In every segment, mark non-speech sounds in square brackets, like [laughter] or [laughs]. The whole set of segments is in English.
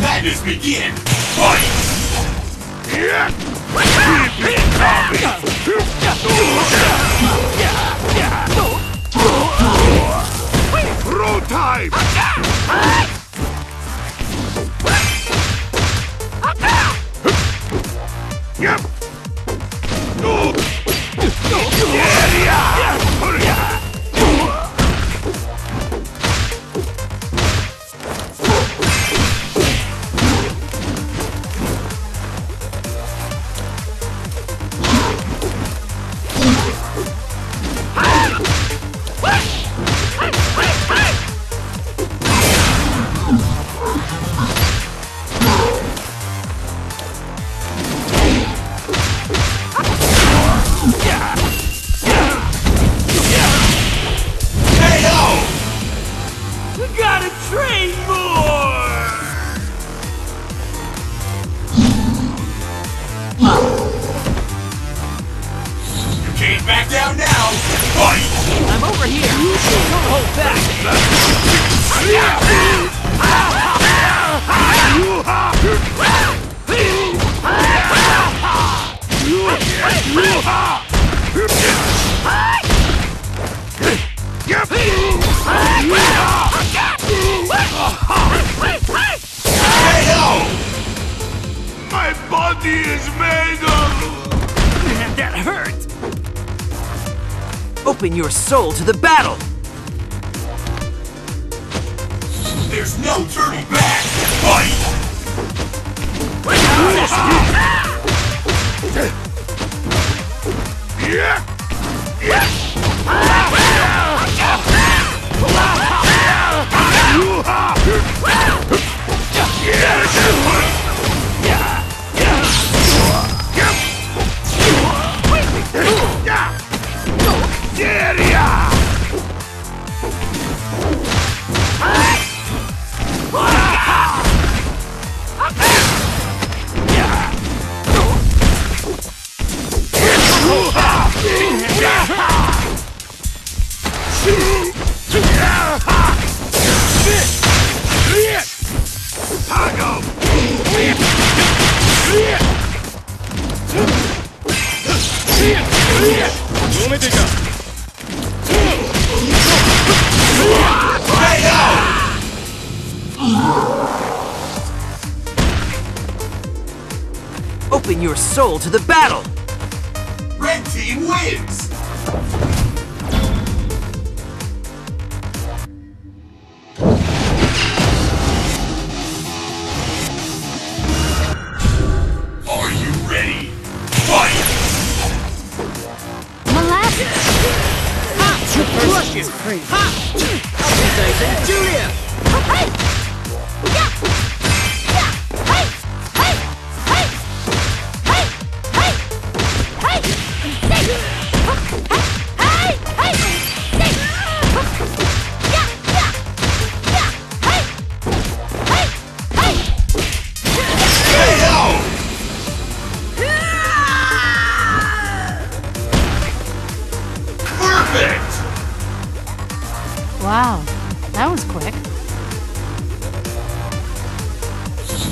madness begin! Fight! Throw time! Yep! No! KO! Open your soul to the battle! There's no turning back! Fight! Yeah! Crazy!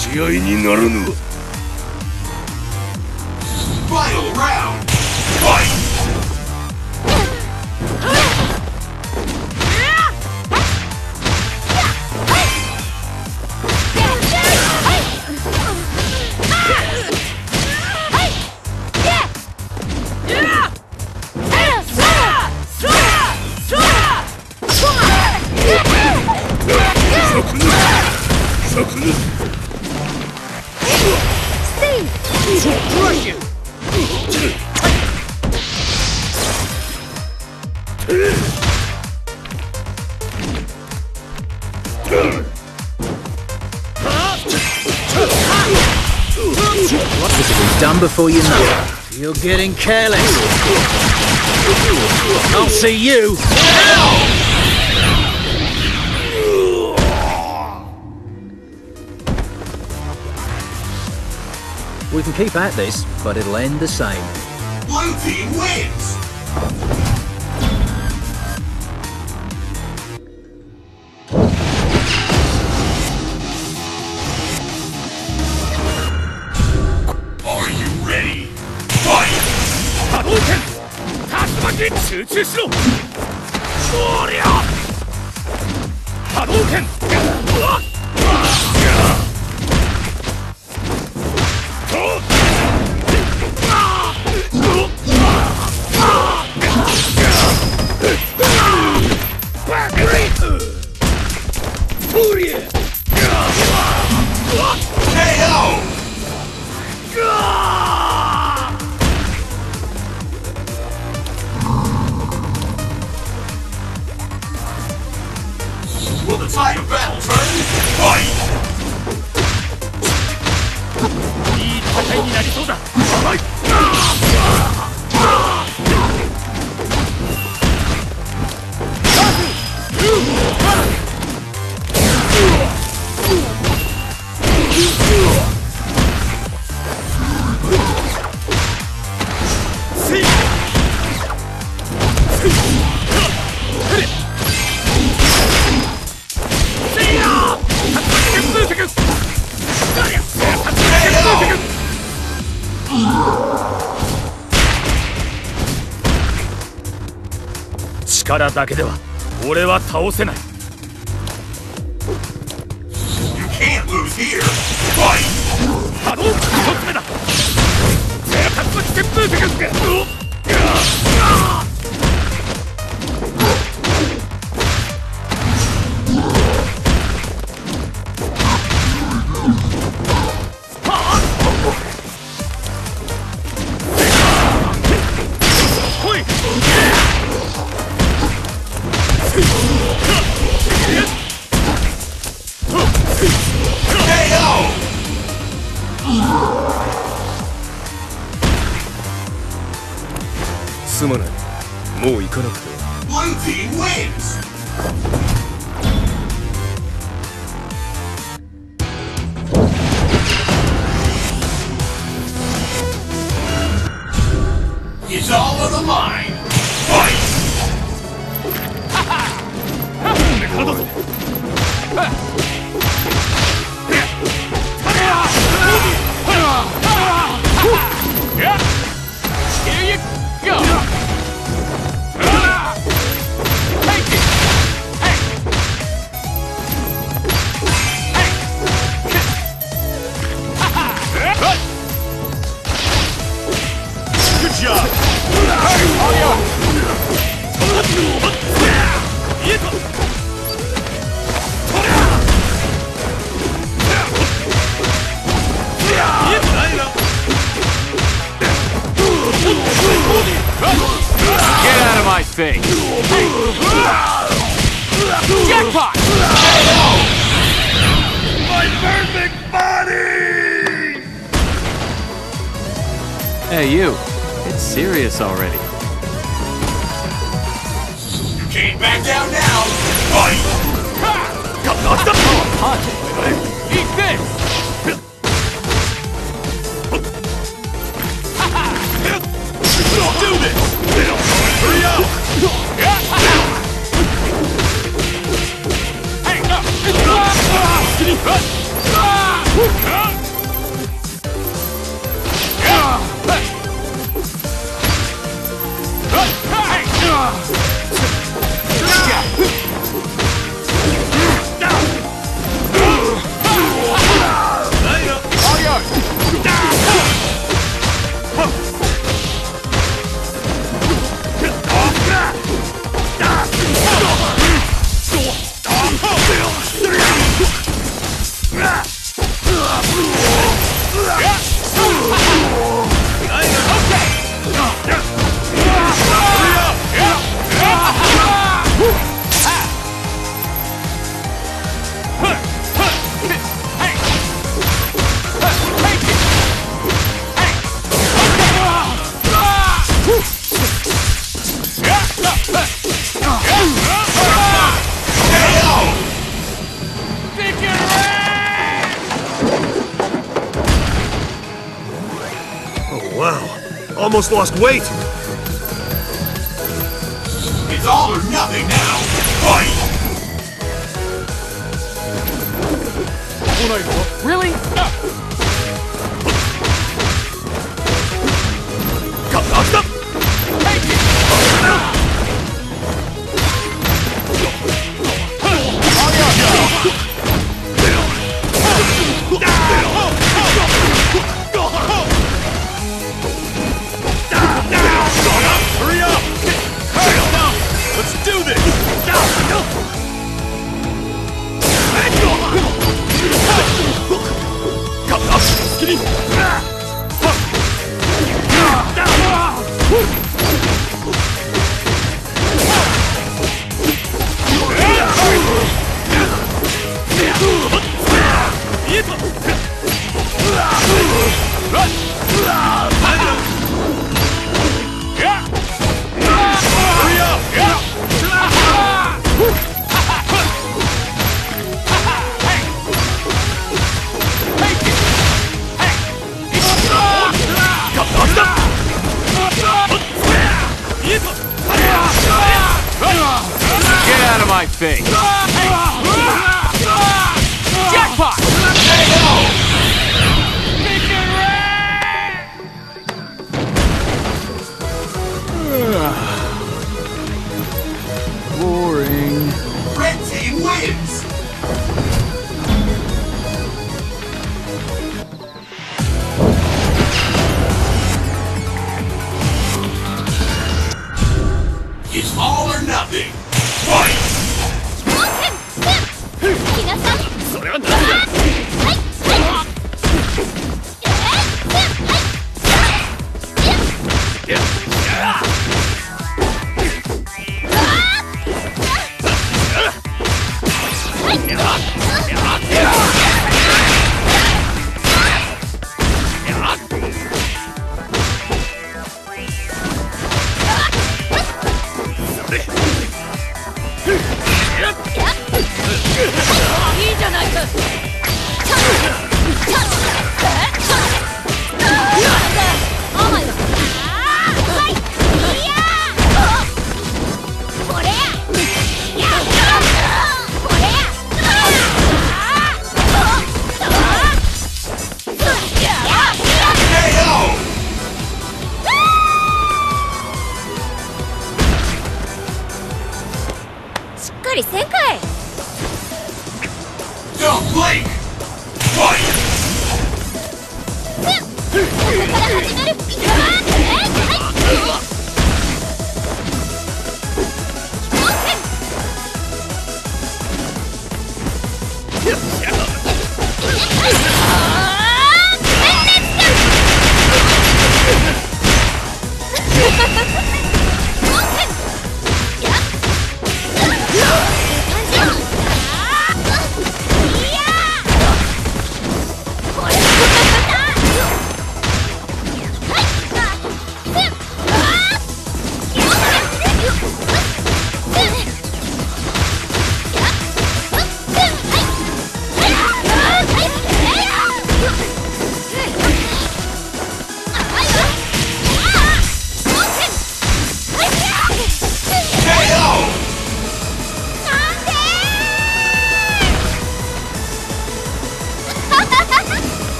試合にならぬ be done before you know it. You're getting careless. I'll see you. We can keep at this, but it'll end the same. Blue team wins. しろだけでは俺は倒せない。Hey, you. It's serious already. Can't back down now! Fight! Punch! Eat this! Hey, no! 나. lost weight. It's all or nothing now. Fight! Really? Come, stop! Take it! 你。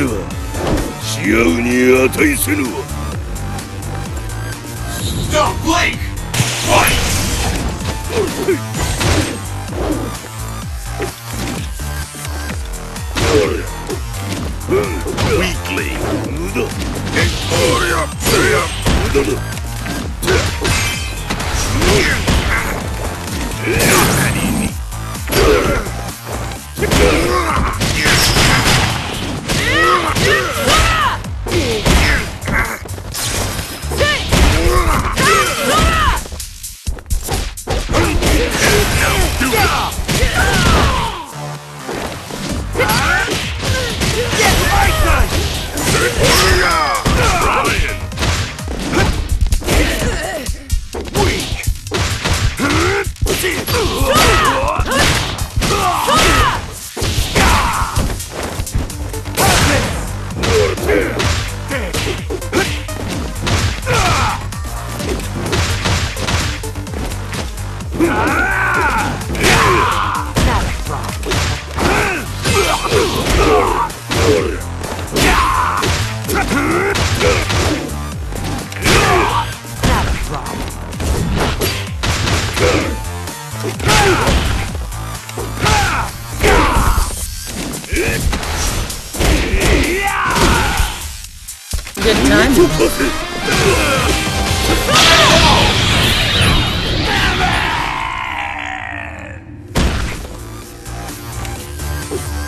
ねば試合に値せぬわ Stop, Blake! Weakly. Mudo. Gloria. Gloria. Mudo. Gloria. Gloria.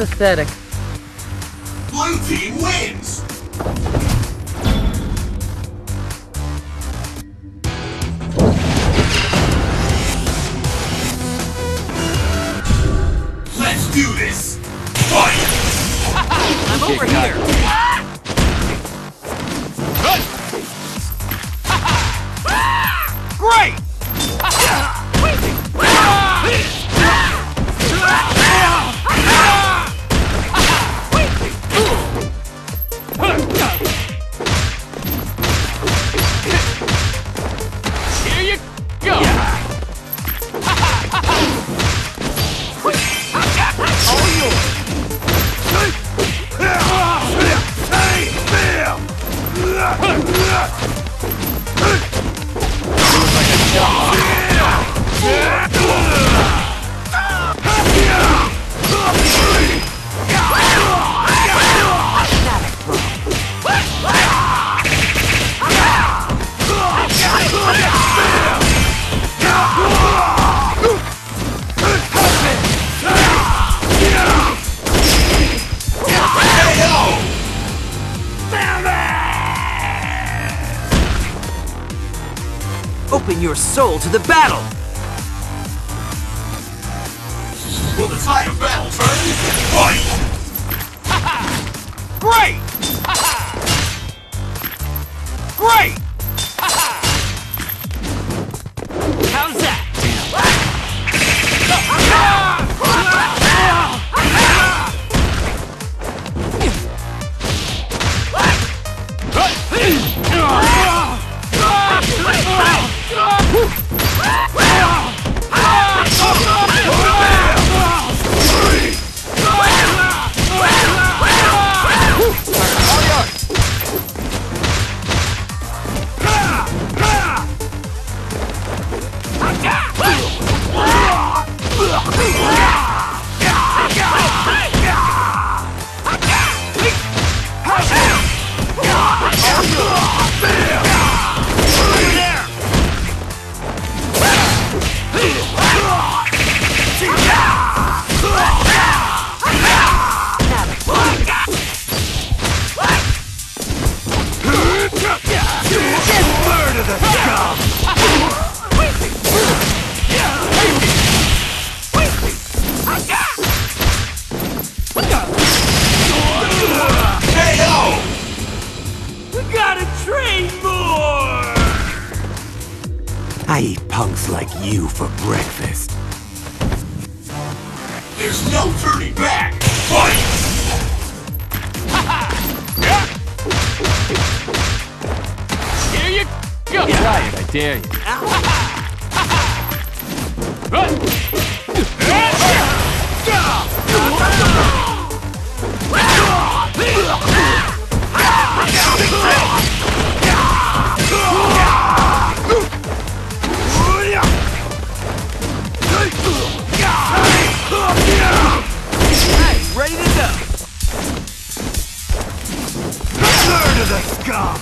Pathetic. Blue team wins! There's no turning back. Fight! Here you go! Try it, I dare you. [laughs] the scum!